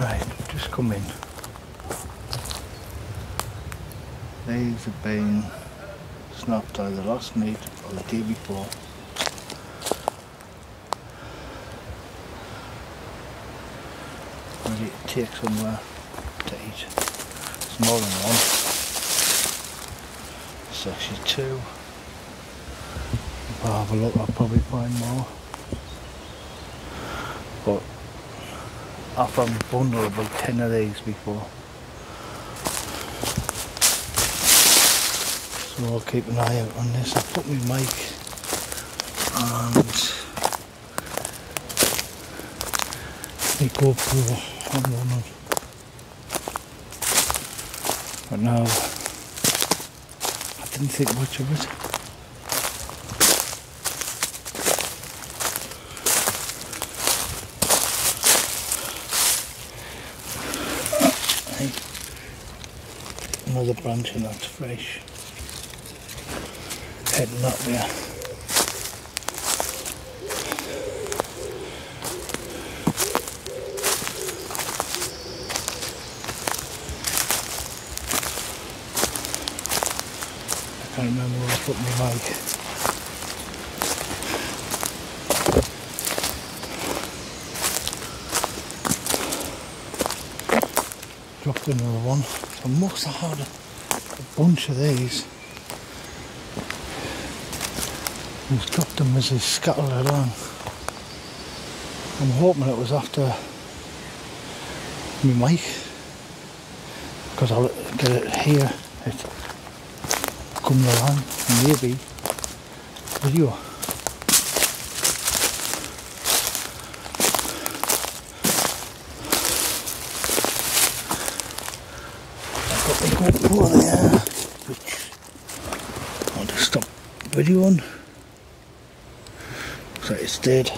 Right, just come in. These have been snapped either last night or the day before. Ready to take somewhere to eat. It's more than one. It's actually two. If I have a look I'll probably find more. But I found a bundle about 10 of these before. So I'll keep an eye out on this. I'll put my mic and my GoPro on one of But now I didn't think much of it. Another branch and that's fresh. Heading up there. I can't remember where I put my mic. Dropped another one. I must have had a, bunch of these. He's dropped them as he's scattered around. I'm hoping it was after my mic because I'll get it here. It coming along, maybe video. GoPro there, which I'll just stop videoing. So it's dead.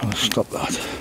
And I'll stop that.